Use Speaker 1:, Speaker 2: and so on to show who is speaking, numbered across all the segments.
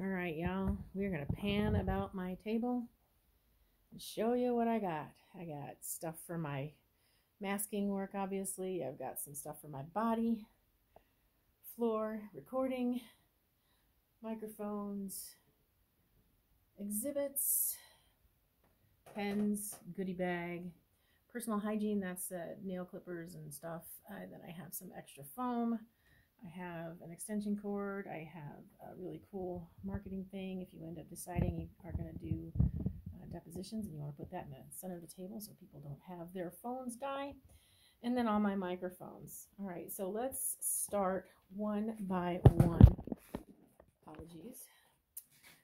Speaker 1: All right, y'all. We're going to pan about my table and show you what I got. I got stuff for my masking work, obviously. I've got some stuff for my body, floor, recording, microphones, exhibits, pens, goodie bag, personal hygiene, that's uh, nail clippers and stuff. Uh, then I have some extra foam. I have an extension cord. I have a really cool marketing thing. If you end up deciding you are going to do uh, depositions and you want to put that in the center of the table so people don't have their phones die. And then all my microphones. All right, so let's start one by one. Apologies.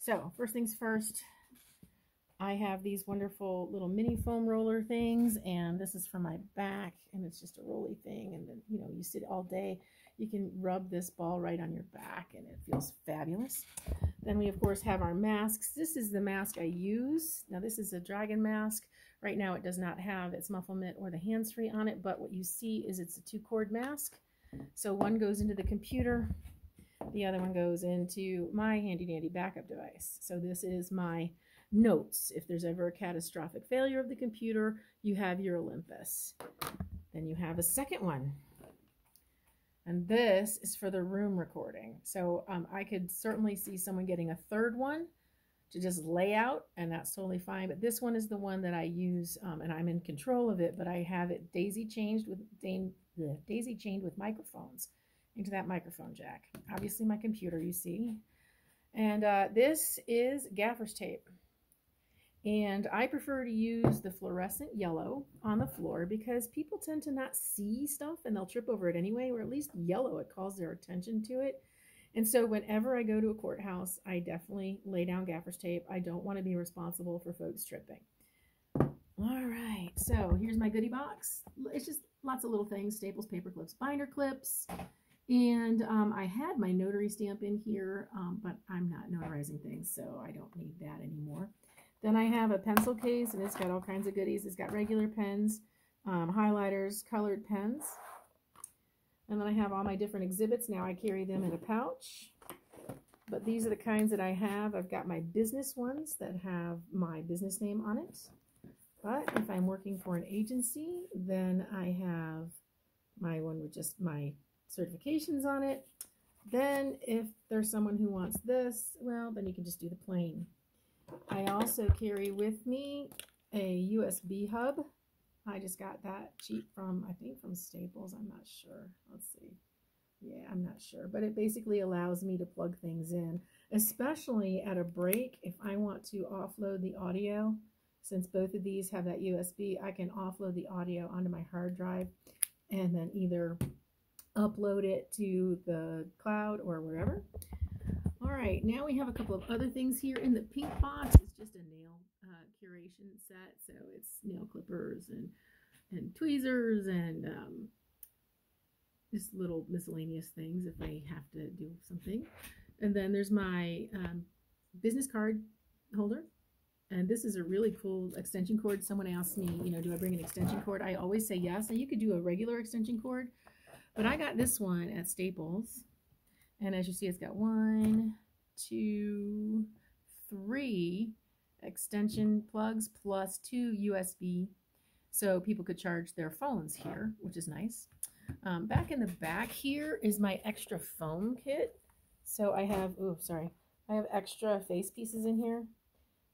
Speaker 1: So first things first, I have these wonderful little mini foam roller things, and this is for my back, and it's just a rolly thing, and then, you know, you sit all day you can rub this ball right on your back and it feels fabulous. Then we, of course, have our masks. This is the mask I use. Now, this is a dragon mask. Right now, it does not have its muffle mitt or the hands-free on it, but what you see is it's a two-cord mask. So one goes into the computer, the other one goes into my handy-dandy backup device. So this is my notes. If there's ever a catastrophic failure of the computer, you have your Olympus. Then you have a second one. And this is for the room recording. So um, I could certainly see someone getting a third one to just lay out, and that's totally fine. But this one is the one that I use, um, and I'm in control of it, but I have it daisy chained with daisy chained with microphones into that microphone jack. Obviously my computer, you see. And uh, this is gaffer's tape. And I prefer to use the fluorescent yellow on the floor because people tend to not see stuff and they'll trip over it anyway, or at least yellow, it calls their attention to it. And so whenever I go to a courthouse, I definitely lay down gaffer's tape. I don't want to be responsible for folks tripping. All right, so here's my goodie box. It's just lots of little things, staples, paper clips, binder clips. And um, I had my notary stamp in here, um, but I'm not notarizing things, so I don't need that anymore. Then I have a pencil case, and it's got all kinds of goodies. It's got regular pens, um, highlighters, colored pens. And then I have all my different exhibits. Now I carry them in a pouch. But these are the kinds that I have. I've got my business ones that have my business name on it. But if I'm working for an agency, then I have my one with just my certifications on it. Then if there's someone who wants this, well, then you can just do the plain. I also carry with me a USB hub. I just got that cheap from, I think from Staples. I'm not sure. Let's see. Yeah, I'm not sure. But it basically allows me to plug things in, especially at a break. If I want to offload the audio, since both of these have that USB, I can offload the audio onto my hard drive and then either upload it to the cloud or wherever. All right, now we have a couple of other things here in the pink box. It's just a nail uh, curation set, so it's nail clippers and and tweezers and um, just little miscellaneous things if I have to do something. And then there's my um, business card holder. And this is a really cool extension cord. Someone asked me, you know, do I bring an extension cord? I always say yes. And you could do a regular extension cord, but I got this one at Staples. And as you see, it's got one, two, three extension plugs plus two USB so people could charge their phones here, which is nice. Um, back in the back here is my extra foam kit. So I have, oh, sorry, I have extra face pieces in here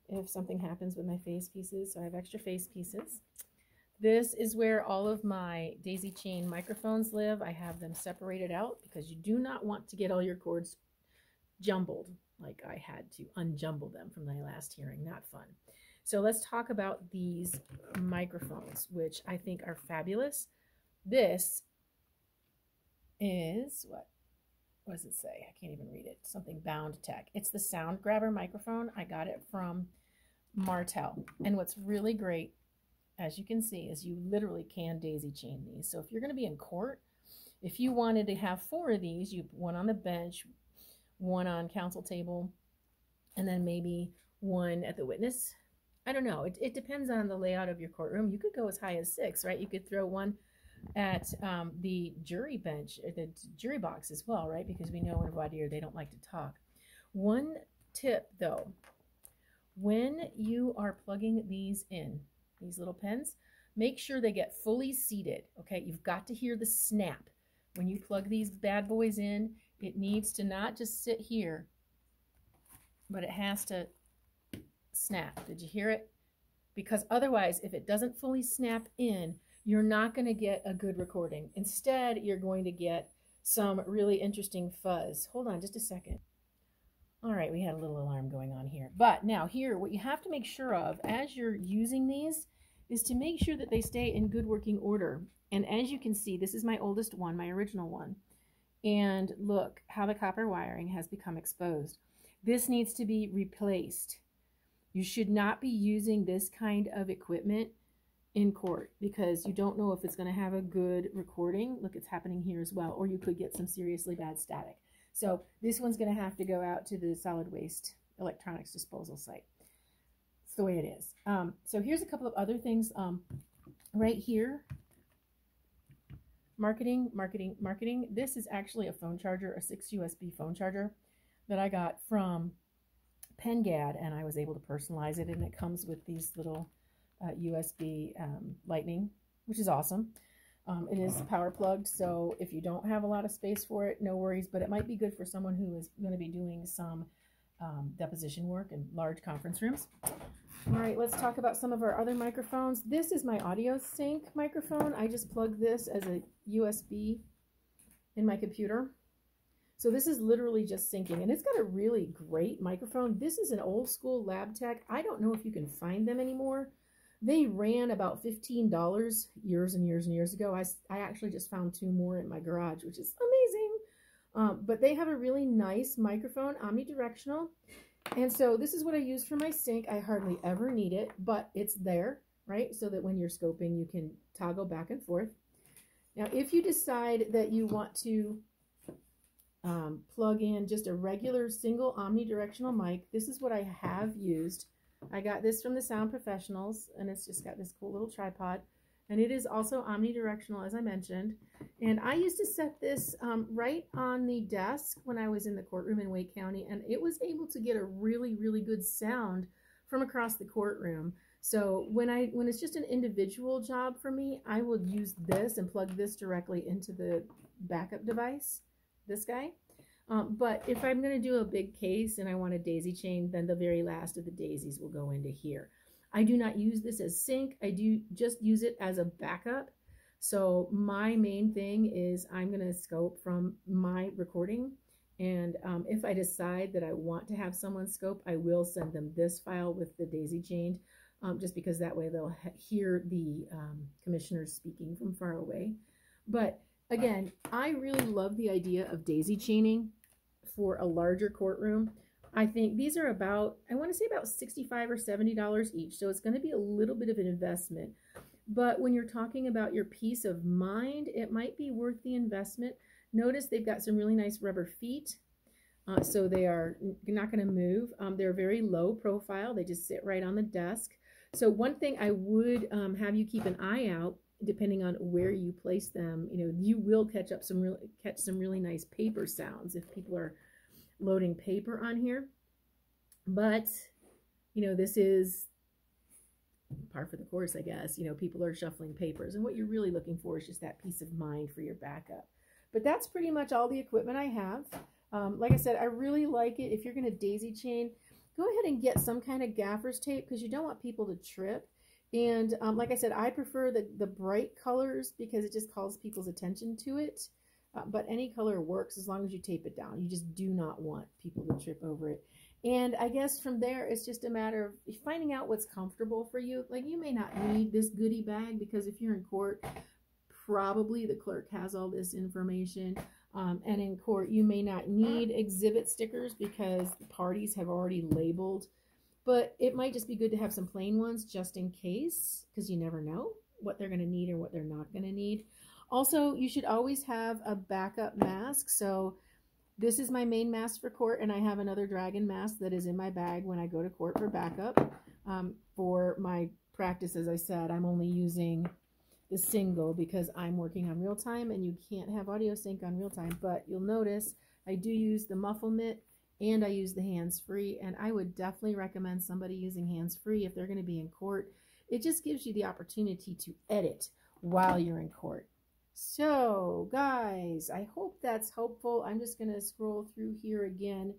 Speaker 1: if something happens with my face pieces. So I have extra face pieces. This is where all of my daisy chain microphones live. I have them separated out because you do not want to get all your cords jumbled like I had to unjumble them from my last hearing. Not fun. So let's talk about these microphones, which I think are fabulous. This is what? What does it say? I can't even read it. Something Bound Tech. It's the Sound Grabber microphone. I got it from Martel. And what's really great as you can see, is you literally can daisy chain these. So if you're going to be in court, if you wanted to have four of these, you one on the bench, one on counsel table, and then maybe one at the witness. I don't know. It, it depends on the layout of your courtroom. You could go as high as six, right? You could throw one at um, the jury bench, or the jury box as well, right? Because we know in voir dire they don't like to talk. One tip though, when you are plugging these in, these little pens, make sure they get fully seated. Okay, you've got to hear the snap. When you plug these bad boys in, it needs to not just sit here, but it has to snap. Did you hear it? Because otherwise, if it doesn't fully snap in, you're not going to get a good recording. Instead, you're going to get some really interesting fuzz. Hold on just a second. All right, we had a little alarm going on here. But now here, what you have to make sure of as you're using these is to make sure that they stay in good working order. And as you can see, this is my oldest one, my original one. And look how the copper wiring has become exposed. This needs to be replaced. You should not be using this kind of equipment in court because you don't know if it's going to have a good recording. Look, it's happening here as well. Or you could get some seriously bad static. So this one's going to have to go out to the solid waste electronics disposal site. It's the way it is. Um, so here's a couple of other things um, right here. Marketing, marketing, marketing. This is actually a phone charger, a 6 USB phone charger that I got from Pengad, and I was able to personalize it, and it comes with these little uh, USB um, lightning, which is awesome. Um, it is power plugged, so if you don't have a lot of space for it, no worries, but it might be good for someone who is going to be doing some um, deposition work in large conference rooms. All right, let's talk about some of our other microphones. This is my audio sync microphone. I just plug this as a USB in my computer. So this is literally just syncing, and it's got a really great microphone. This is an old school Labtec. I don't know if you can find them anymore. They ran about $15 years and years and years ago. I, I actually just found two more in my garage, which is amazing. Um, but they have a really nice microphone, omnidirectional. And so this is what I use for my sync. I hardly ever need it, but it's there, right? So that when you're scoping, you can toggle back and forth. Now, if you decide that you want to um, plug in just a regular single omnidirectional mic, this is what I have used I got this from the Sound Professionals, and it's just got this cool little tripod. And it is also omnidirectional, as I mentioned. And I used to set this um, right on the desk when I was in the courtroom in Wake County, and it was able to get a really, really good sound from across the courtroom. So when I when it's just an individual job for me, I will use this and plug this directly into the backup device, this guy. Um, but if I'm going to do a big case and I want a daisy chain, then the very last of the daisies will go into here. I do not use this as sync. I do just use it as a backup. So my main thing is I'm going to scope from my recording. And um, if I decide that I want to have someone scope, I will send them this file with the daisy chained, um, just because that way they'll hear the um, commissioners speaking from far away. But again, I really love the idea of daisy chaining for a larger courtroom. I think these are about, I want to say about 65 or $70 each. So it's going to be a little bit of an investment. But when you're talking about your peace of mind, it might be worth the investment. Notice they've got some really nice rubber feet. Uh, so they are not going to move. Um, they're very low profile. They just sit right on the desk. So one thing I would um, have you keep an eye out, depending on where you place them, you know, you will catch up some really catch some really nice paper sounds if people are loading paper on here. But, you know, this is par for the course, I guess. You know, people are shuffling papers. And what you're really looking for is just that peace of mind for your backup. But that's pretty much all the equipment I have. Um, like I said, I really like it. If you're going to daisy chain, go ahead and get some kind of gaffer's tape because you don't want people to trip. And um, like I said, I prefer the, the bright colors because it just calls people's attention to it. Uh, but any color works as long as you tape it down. You just do not want people to trip over it. And I guess from there, it's just a matter of finding out what's comfortable for you. Like you may not need this goodie bag because if you're in court, probably the clerk has all this information. Um, and in court, you may not need exhibit stickers because parties have already labeled. But it might just be good to have some plain ones just in case because you never know what they're going to need or what they're not going to need. Also, you should always have a backup mask. So this is my main mask for court, and I have another dragon mask that is in my bag when I go to court for backup. Um, for my practice, as I said, I'm only using the single because I'm working on real time, and you can't have audio sync on real time. But you'll notice I do use the muffle mitt and I use the hands-free and I would definitely recommend somebody using hands-free if they're going to be in court. It just gives you the opportunity to edit while you're in court. So, guys, I hope that's helpful. I'm just going to scroll through here again.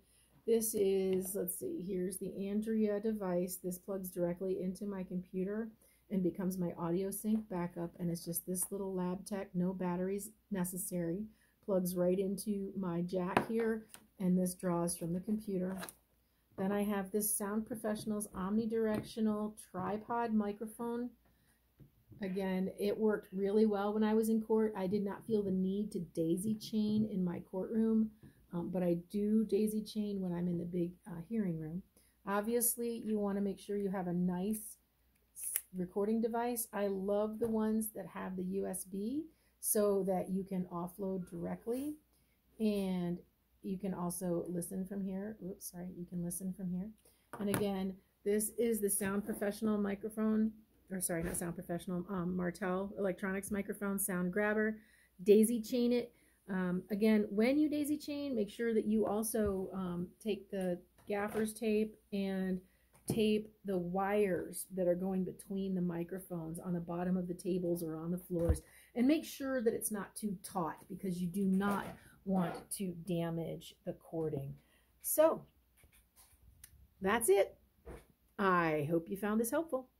Speaker 1: This is, let's see, here's the Andrea device. This plugs directly into my computer and becomes my audio sync backup. And it's just this little Labtec, no batteries necessary. Plugs right into my jack here, and this draws from the computer. Then I have this Sound Professionals omnidirectional tripod microphone. Again, it worked really well when I was in court. I did not feel the need to daisy chain in my courtroom, um, but I do daisy chain when I'm in the big uh, hearing room. Obviously, you want to make sure you have a nice recording device. I love the ones that have the USB so that you can offload directly and you can also listen from here. Oops, sorry, you can listen from here. And again, this is the Sound Professional microphone or sorry, not Sound Professional, um, Martel Electronics microphone sound grabber. Daisy chain it. Um, again, when you daisy chain, make sure that you also um, take the gaffer's tape and tape the wires that are going between the microphones on the bottom of the tables or on the floors and make sure that it's not too taut because you do not want to damage the cording. So that's it. I hope you found this helpful.